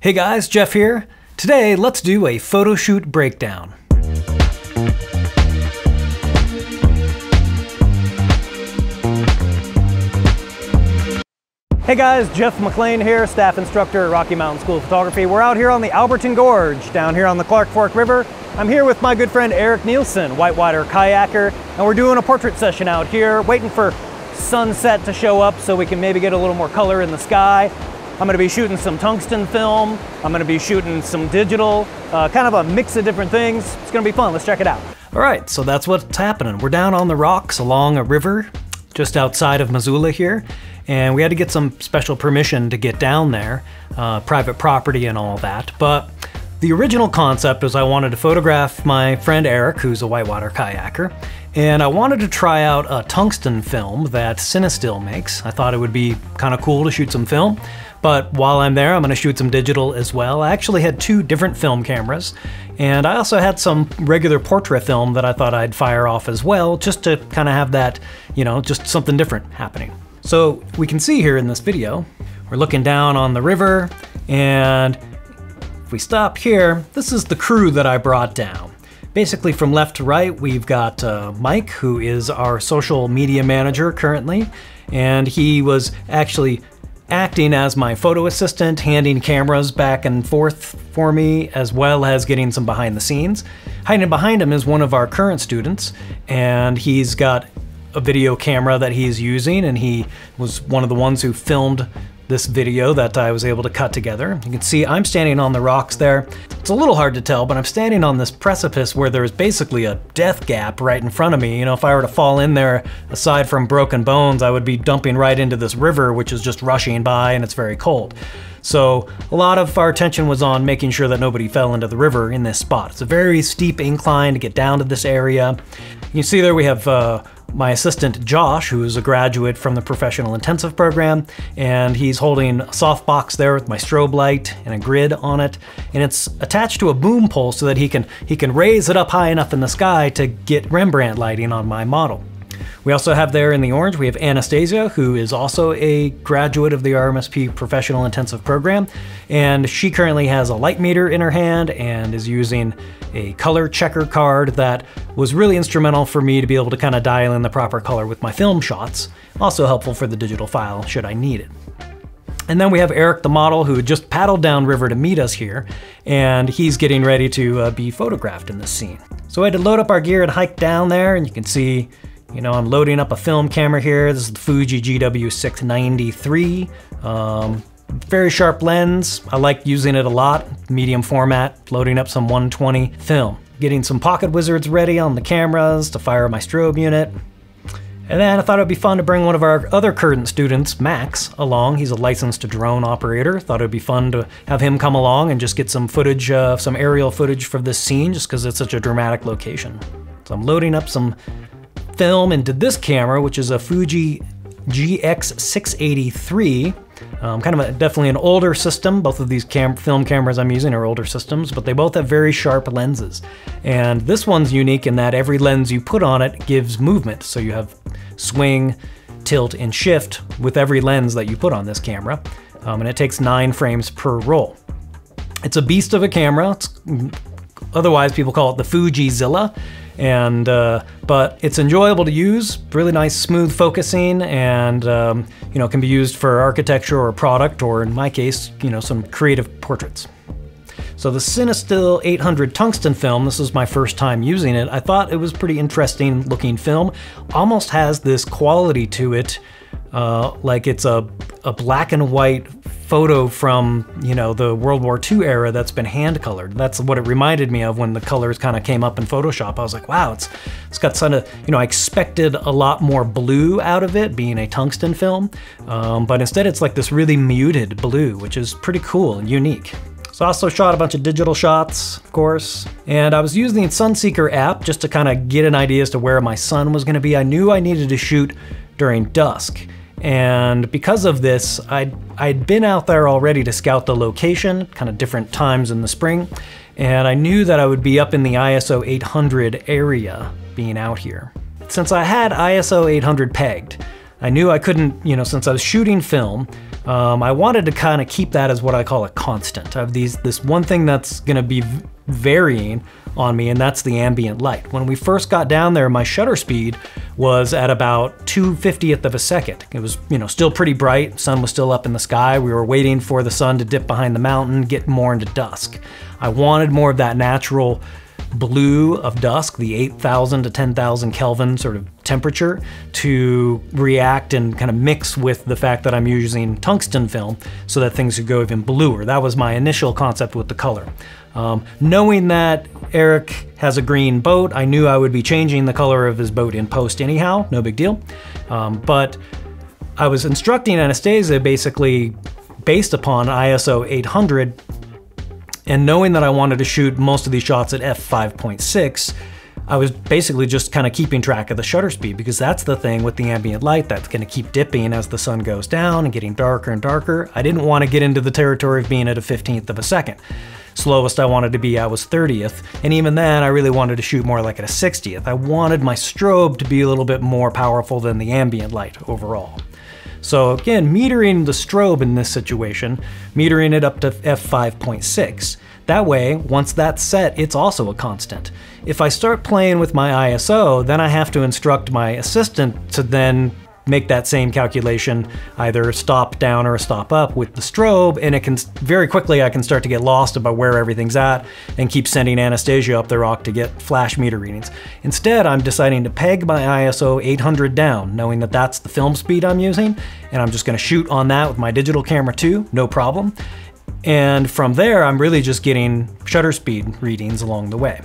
Hey guys, Jeff here. Today, let's do a photo shoot breakdown. Hey guys, Jeff McLain here, staff instructor at Rocky Mountain School of Photography. We're out here on the Alberton Gorge, down here on the Clark Fork River. I'm here with my good friend Erik Nielsen, whitewater kayaker, and we're doing a portrait session out here, waiting for sunset to show up so we can maybe get a little more color in the sky. I'm gonna be shooting some tungsten film. I'm gonna be shooting some digital, uh, kind of a mix of different things. It's gonna be fun, let's check it out. All right, so that's what's happening. We're down on the rocks along a river just outside of Missoula here and we had to get some special permission to get down there, uh, private property and all that. But the original concept was I wanted to photograph my friend Erik, who's a whitewater kayaker, and I wanted to try out a tungsten film that Cinestill makes. I thought it would be kind of cool to shoot some film. But while I'm there, I'm going to shoot some digital as well. I actually had two different film cameras, and I also had some regular portrait film that I thought I'd fire off as well, just to kind of have that, you know, just something different happening. So we can see here in this video, we're looking down on the river and if we stop here, this is the crew that I brought down. Basically from left to right, we've got uh, Mike, who is our social media manager currently, and he was actually acting as my photo assistant, handing cameras back and forth for me, as well as getting some behind the scenes. Hiding behind him is one of our current students, and he's got a video camera that he's using, and he was one of the ones who filmed this video that I was able to cut together. You can see I'm standing on the rocks there. It's a little hard to tell, but I'm standing on this precipice where there's basically a death gap right in front of me. You know, if I were to fall in there, aside from broken bones, I would be dumping right into this river, which is just rushing by and it's very cold. So a lot of our attention was on making sure that nobody fell into the river in this spot. It's a very steep incline to get down to this area. You can see there we have uh, my assistant Josh, who is a graduate from the professional intensive program, and he's holding a softbox there with my strobe light and a grid on it, and it's attached to a boom pole so that he can he can raise it up high enough in the sky to get Rembrandt lighting on my model. We also have there in the orange, we have Anastasia, who is also a graduate of the RMSP Professional Intensive Program, and she currently has a light meter in her hand and is using a color checker card that was really instrumental for me to be able to kind of dial in the proper color with my film shots. Also helpful for the digital file should I need it. And then we have Erik the model who just paddled down river to meet us here, and he's getting ready to uh, be photographed in this scene. So I had to load up our gear and hike down there, and you can see, you know, I'm loading up a film camera here. This is the Fuji GW693. Um, very sharp lens. I like using it a lot. Medium format, loading up some 120 film. Getting some pocket wizards ready on the cameras to fire my strobe unit. And then I thought it'd be fun to bring one of our other current students, Max, along. He's a licensed drone operator. Thought it'd be fun to have him come along and just get some footage, uh, some aerial footage for this scene, just because it's such a dramatic location. So I'm loading up some film into this camera, which is a Fuji GX683. Um, kind of a, definitely an older system. Both of these cam film cameras I'm using are older systems, but they both have very sharp lenses. And this one's unique in that every lens you put on it gives movement. So you have swing, tilt, and shift with every lens that you put on this camera. Um, and it takes nine frames per roll. It's a beast of a camera. It's, otherwise, people call it the Fujizilla and uh, but it's enjoyable to use. Really nice, smooth focusing, and um, you know can be used for architecture or product, or in my case, you know some creative portraits. So the Cinestill 800 tungsten film, this is my first time using it. I thought it was pretty interesting looking film. Almost has this quality to it, uh, like it's a, a black and white photo from, you know, the World War II era that's been hand colored. That's what it reminded me of when the colors kind of came up in Photoshop. I was like, wow, it's it's got kind of, you know, I expected a lot more blue out of it being a tungsten film, um, but instead it's like this really muted blue, which is pretty cool and unique. So I also shot a bunch of digital shots, of course, and I was using the Sunseeker app just to kind of get an idea as to where my sun was gonna be. I knew I needed to shoot during dusk. And because of this, I'd, I'd been out there already to scout the location, kind of different times in the spring, and I knew that I would be up in the ISO 800 area being out here. Since I had ISO 800 pegged, I knew I couldn't, you know, since I was shooting film, um, I wanted to kind of keep that as what I call a constant. I have these this one thing that's going to be varying on me, and that's the ambient light. When we first got down there, my shutter speed was at about 250th of a second. It was, you know, still pretty bright. Sun was still up in the sky. We were waiting for the sun to dip behind the mountain, get more into dusk. I wanted more of that natural blue of dusk, the 8,000 to 10,000 Kelvin sort of temperature, to react and kind of mix with the fact that I'm using tungsten film so that things could go even bluer. That was my initial concept with the color. Um, knowing that Erik has a green boat, I knew I would be changing the color of his boat in post anyhow, no big deal. Um, but I was instructing Anastasia basically based upon ISO 800 and knowing that I wanted to shoot most of these shots at f5.6, I was basically just kind of keeping track of the shutter speed because that's the thing with the ambient light that's going to keep dipping as the sun goes down and getting darker and darker. I didn't want to get into the territory of being at a 15th of a second. Slowest I wanted to be I was 30th, and even then I really wanted to shoot more like at a 60th. I wanted my strobe to be a little bit more powerful than the ambient light overall. So again, metering the strobe in this situation, metering it up to f5.6. That way, once that's set, it's also a constant. If I start playing with my ISO, then I have to instruct my assistant to then make that same calculation, either stop down or stop up with the strobe, and it can very quickly I can start to get lost about where everything's at and keep sending Anastasia up the rock to get flash meter readings. Instead, I'm deciding to peg my ISO 800 down, knowing that that's the film speed I'm using, and I'm just gonna shoot on that with my digital camera too, no problem. And from there, I'm really just getting shutter speed readings along the way.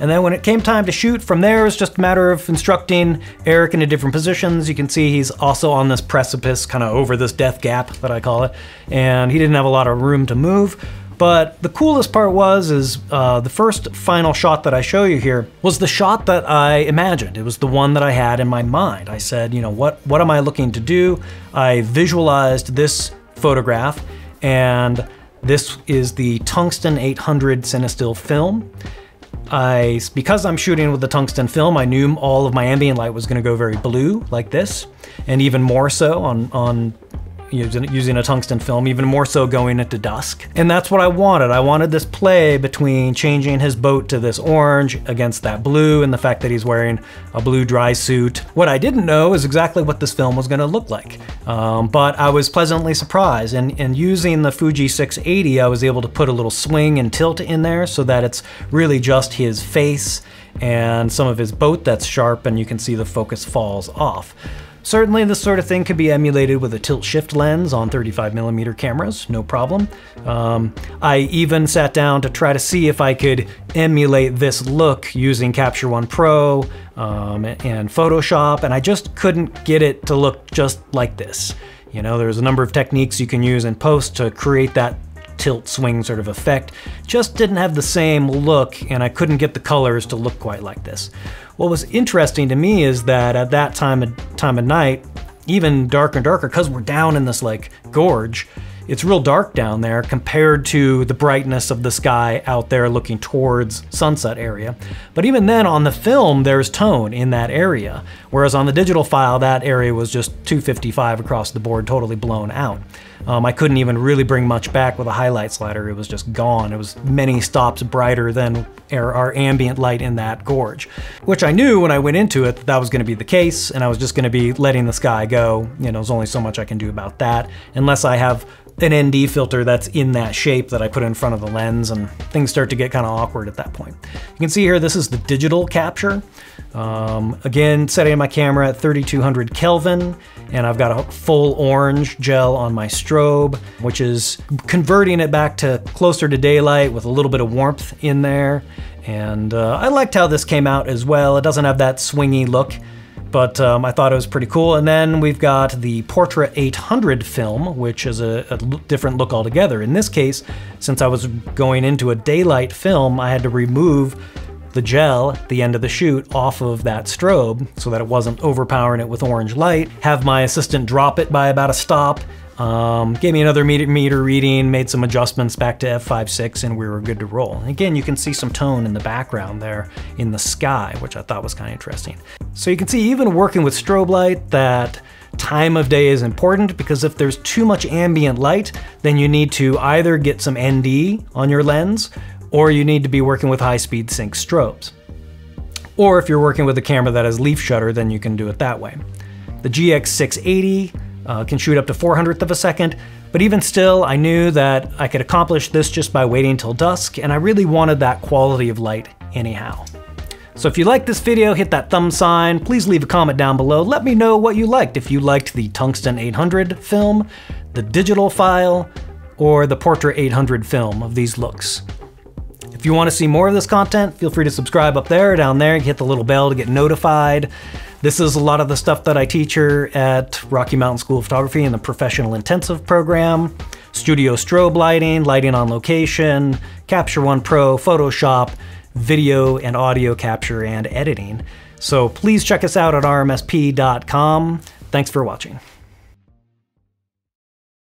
And then when it came time to shoot, from there it was just a matter of instructing Erik into different positions. You can see he's also on this precipice, kind of over this death gap that I call it, and he didn't have a lot of room to move. But the coolest part was is uh, the first final shot that I show you here was the shot that I imagined. It was the one that I had in my mind. I said, you know, what what am I looking to do? I visualized this photograph, and this is the tungsten 800 Cinestill film. I, because I'm shooting with the tungsten film, I knew all of my ambient light was gonna go very blue like this, and even more so on, on using, a tungsten film, even more so going into dusk. And that's what I wanted. I wanted this play between changing his boat to this orange against that blue and the fact that he's wearing a blue dry suit. What I didn't know is exactly what this film was gonna look like. Um, but I was pleasantly surprised. And, and using the Fuji 680, I was able to put a little swing and tilt in there so that it's really just his face and some of his boat that's sharp and you can see the focus falls off. Certainly this sort of thing could be emulated with a tilt-shift lens on 35mm cameras, no problem. Um, I even sat down to try to see if I could emulate this look using Capture One Pro um, and Photoshop, and I just couldn't get it to look just like this. You know, there's a number of techniques you can use in post to create that tilt swing sort of effect. Just didn't have the same look, and I couldn't get the colors to look quite like this. What was interesting to me is that at that time of, time of night, even darker and darker, because we're down in this like gorge, it's real dark down there compared to the brightness of the sky out there looking towards sunset area. But even then on the film, there's tone in that area. Whereas on the digital file, that area was just 255 across the board, totally blown out. Um, I couldn't even really bring much back with a highlight slider. It was just gone. It was many stops brighter than our, ambient light in that gorge, which I knew when I went into it that, that was going to be the case, and I was just going to be letting the sky go. You know, there's only so much I can do about that, unless I have an ND filter that's in that shape that I put in front of the lens and things start to get kind of awkward at that point. You can see here, this is the digital capture. Um, again, setting my camera at 3200 Kelvin and I've got a full orange gel on my strobe, which is converting it back to closer to daylight with a little bit of warmth in there. And uh, I liked how this came out as well. It doesn't have that swingy look but um, I thought it was pretty cool. And then we've got the Portra 800 film, which is a, a different look altogether. In this case, since I was going into a daylight film, I had to remove the gel at the end of the shoot off of that strobe so that it wasn't overpowering it with orange light, have my assistant drop it by about a stop, um, gave me another meter, reading, made some adjustments back to f5.6, and we were good to roll. Again, you can see some tone in the background there in the sky, which I thought was kind of interesting. So you can see even working with strobe light that time of day is important because if there's too much ambient light, then you need to either get some ND on your lens or you need to be working with high speed sync strobes. Or if you're working with a camera that has leaf shutter, then you can do it that way. The GX680 uh, can shoot up to 400th of a second, but even still, I knew that I could accomplish this just by waiting till dusk, and I really wanted that quality of light anyhow. So if you liked this video, hit that thumb sign. Please leave a comment down below. Let me know what you liked. If you liked the Tungsten 800 film, the digital file, or the Portra 800 film of these looks. If you want to see more of this content, feel free to subscribe up there, down there, hit the little bell to get notified. This is a lot of the stuff that I teach here at Rocky Mountain School of Photography in the Professional Intensive program. Studio strobe lighting, lighting on location, Capture One Pro, Photoshop, video and audio capture and editing. So please check us out at rmsp.com. Thanks for watching.